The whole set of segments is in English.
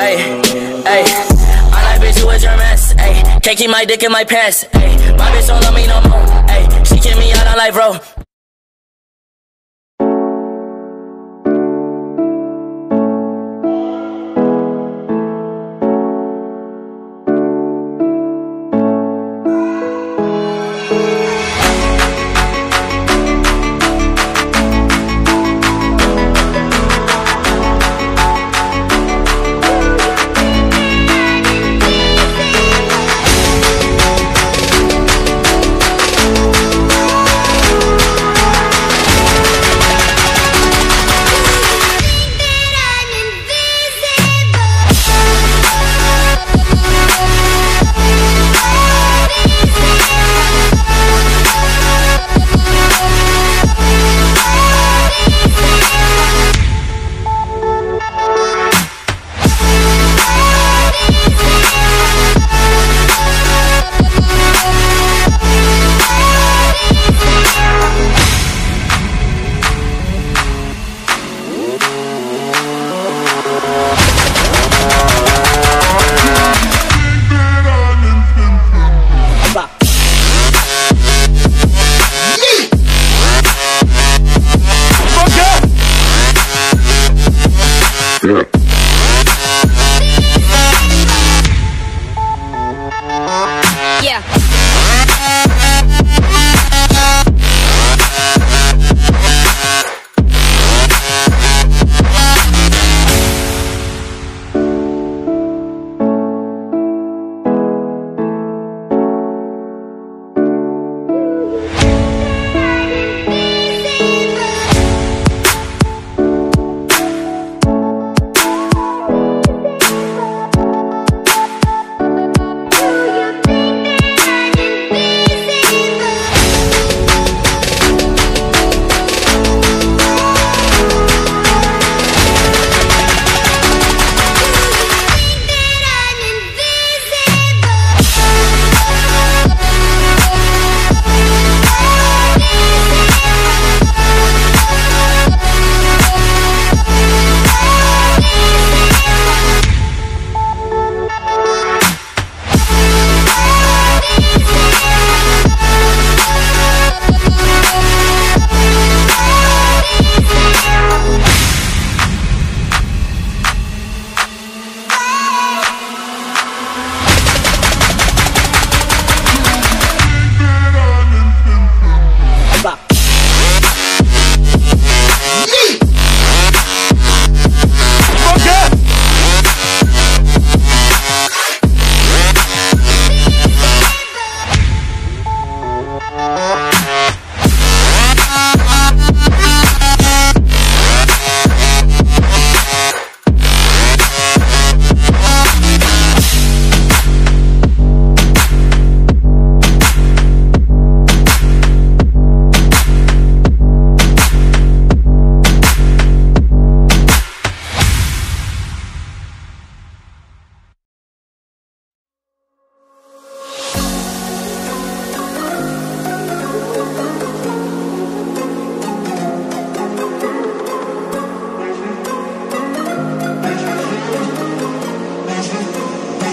Ay, ay. I like bitch, you a your mess. Ay, can't keep my dick in my pants. Ay, my bitch don't love me no more. Ay, she kick me out on life, bro.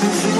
This is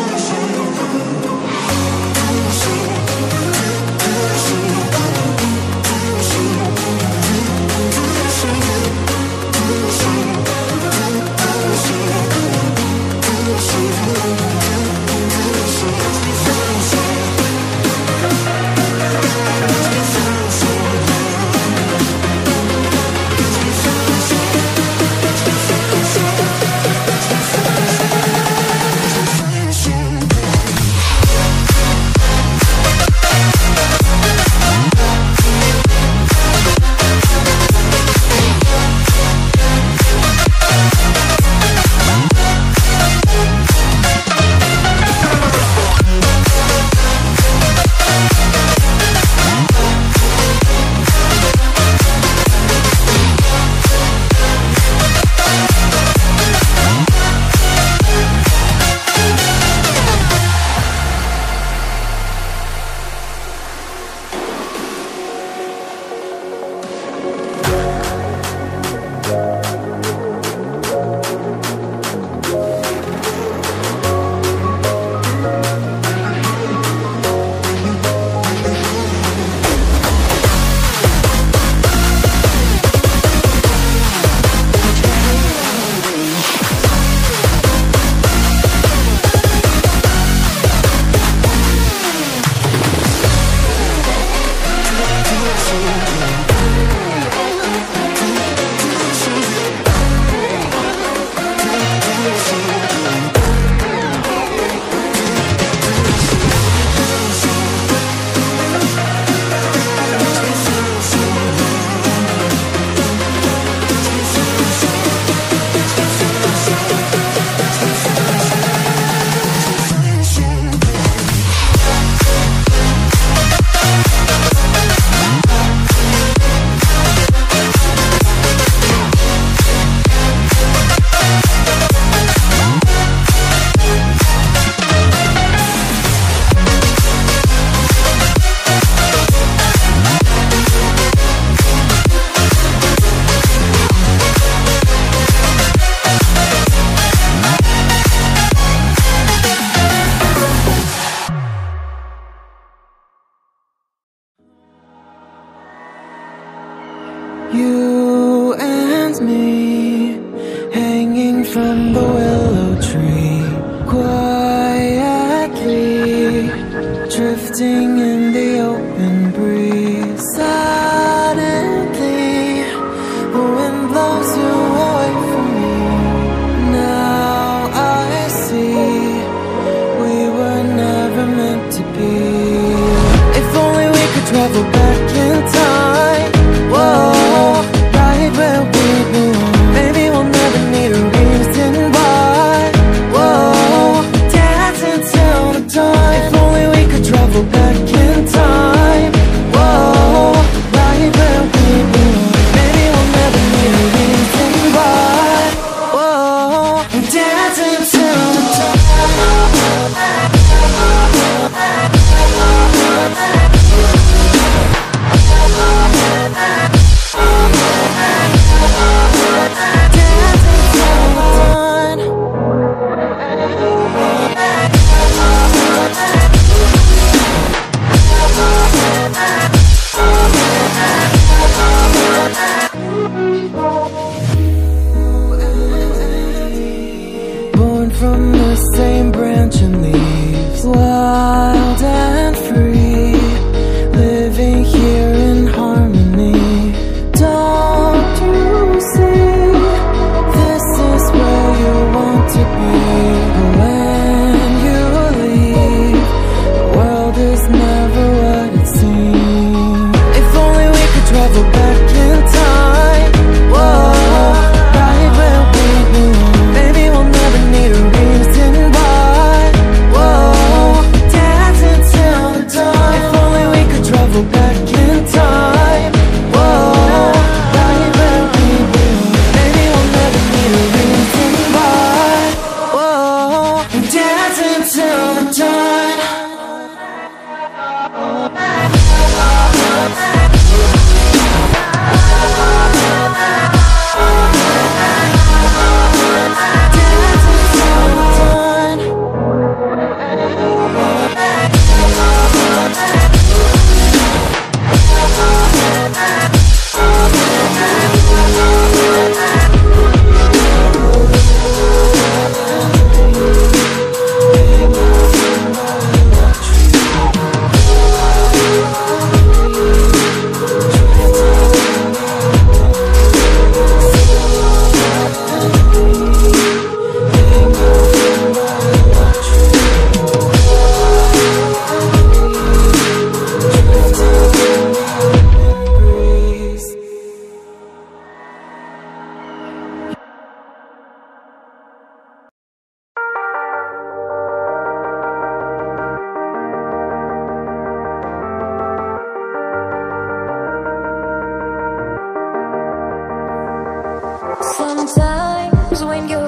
drifting in times when you